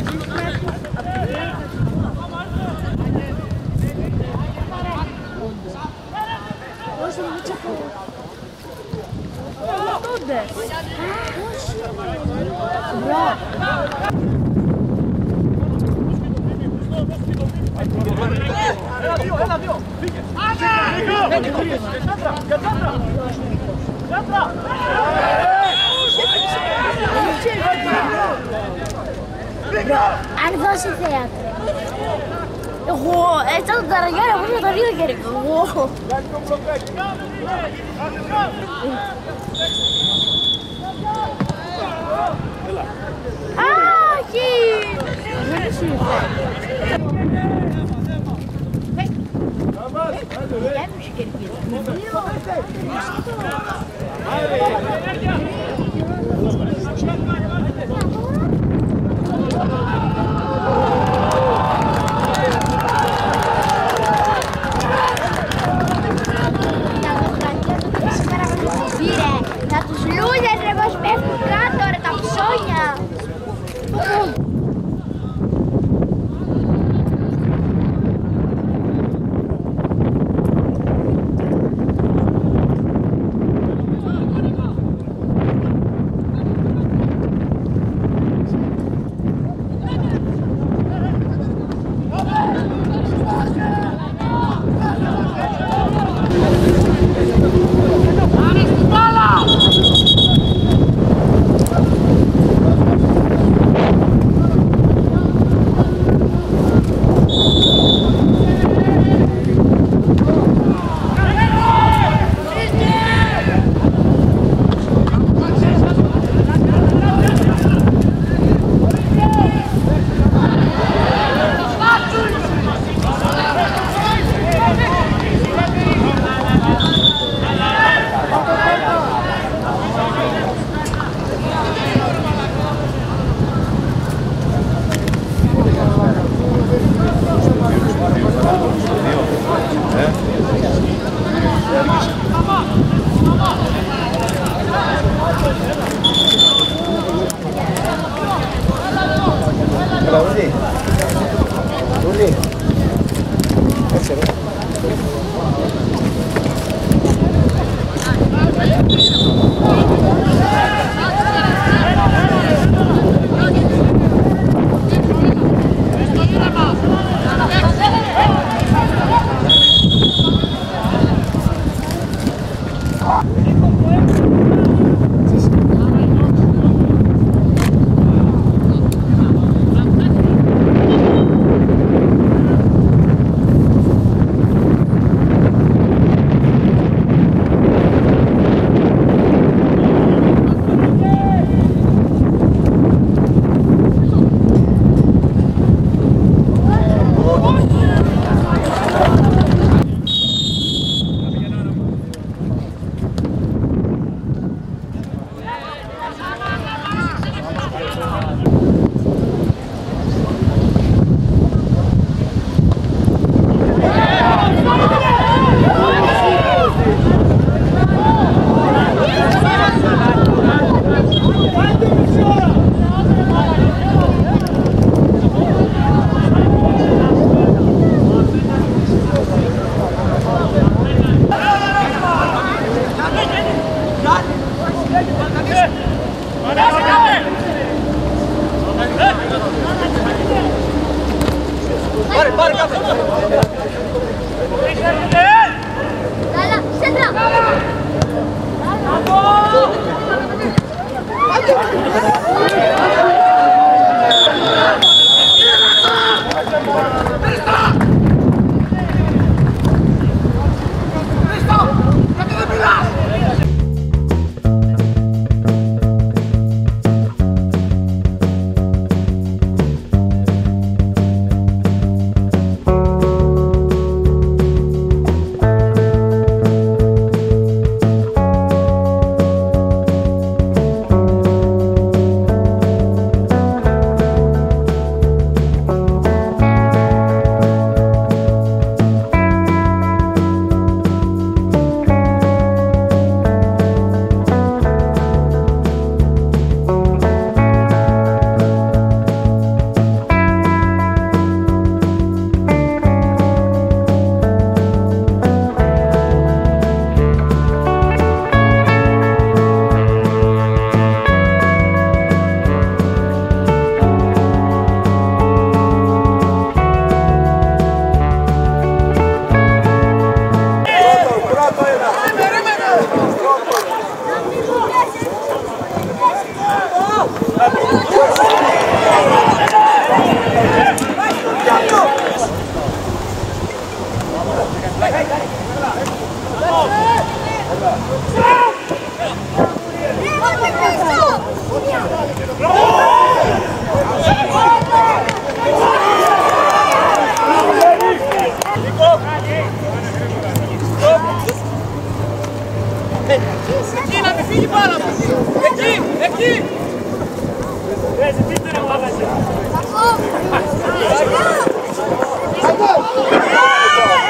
Piotra! Piotra! Αν δώσει θέατρο. Εγώ έτσι τον ταραγιάρι, εγώ θα τα δύο χέρια. Εγώ. Άχι! Δεν Aqui, aqui! Vezi, ti te nema veze. Ajde! Ajde!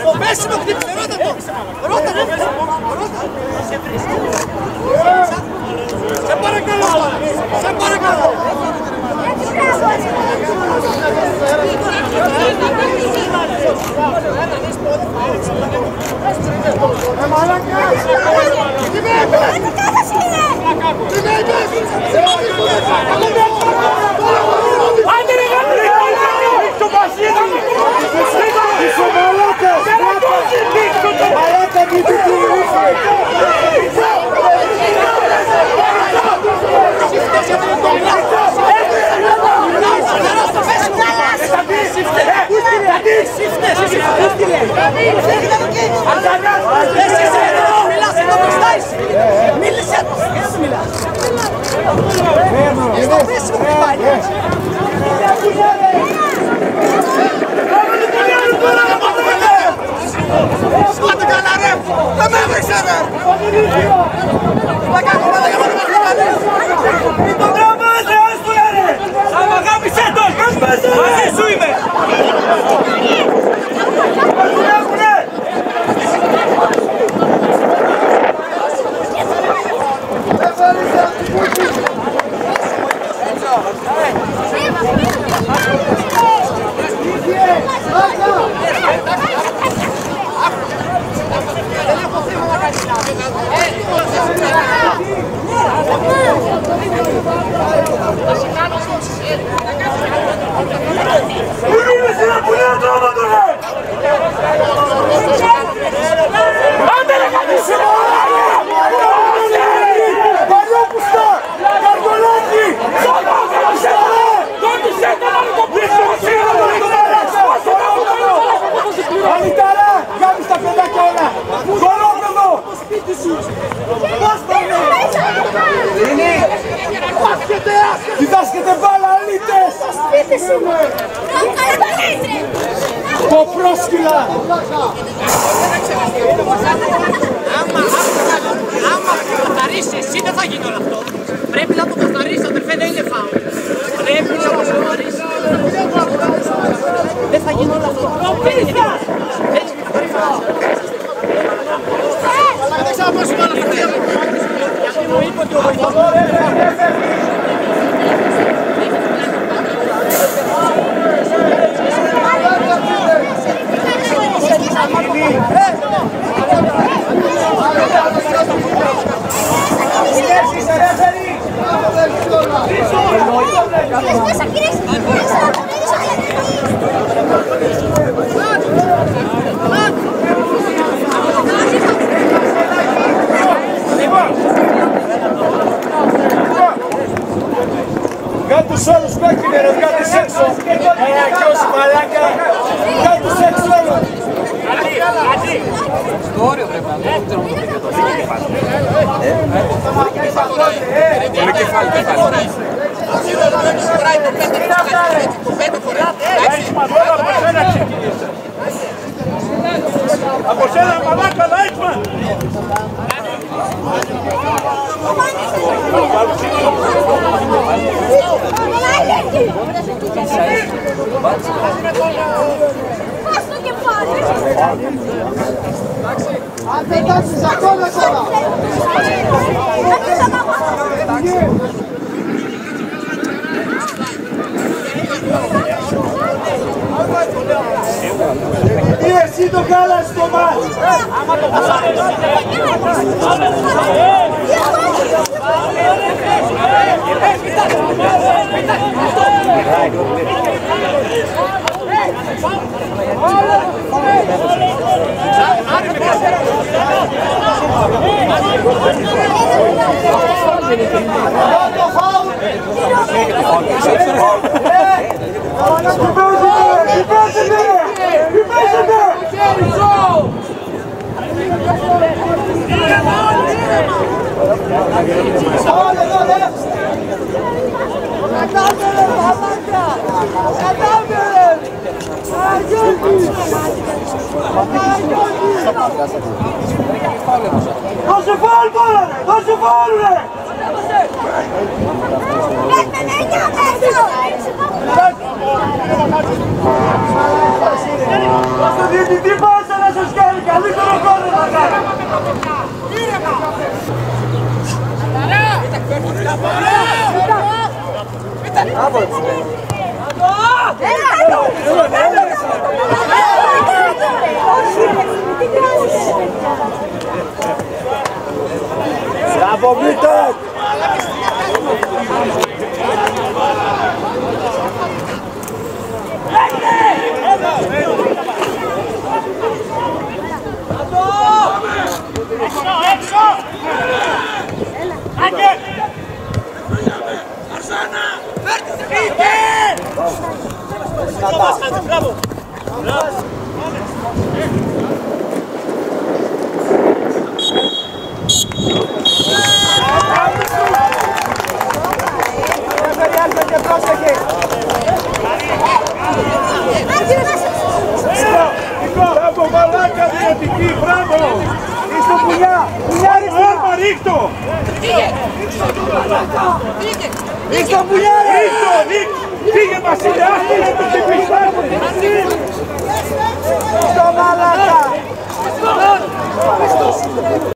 Στο πέσιμο χτύπησε, ρώτα το. Ρώτα το. Ρώτα. Σε παρακαλώ. Σε παρακαλώ. Ε, μαλάκα! Τι με είπες! Τι με είπες! Άντε Σκάτε καλά ρε. Δεν με έβριξε ρε. Θα κάνω μαλάκα μόνο με χλιβανείς. Τον τραβάζε, άστονα ρε. Άμα γάμισε τον. Μαζί σου είμαι. Έχουνε, έχουνε. Το πρόσκυλα! Άμα, άμα, άμα καθαρίσεις εσύ δεν θα γίνει όλο αυτό. Πρέπει να το καθαρίσεις, αδερφέ, δεν είναι φάουλ. Πρέπει να το καθαρίσεις. Δεν θα γίνει όλο αυτό. Δεν είναι Δεν είναι φάουλ. Δεν ξέρω πώς σου βάλω αυτή. Γιατί μου είπε ότι ο βοηθός τους όλους που έχετε ρε βγάλεις έξω. Ε, και όσοι μαλάκα, βγάλεις έξω όλους. Φοράει το πέντε φορές. Το πέντε φορές. Εντάξει. Από σένα μαλάκα Λάιτσμαν! Πας στο κεφάλι. Αν δεν κάτσεις ακόμα τώρα. Ή εσύ το κάλας στο μάτς. Τι παίζετε, τι παίζετε, τι Δώσε φάουλ τώρα ρε, δώσε φάουλ ρε. Στο διαιτητή πάσα να σας κάνει καλύτερο κόρνο να κάνει. Μπράβο C'est Bravo, Blutoc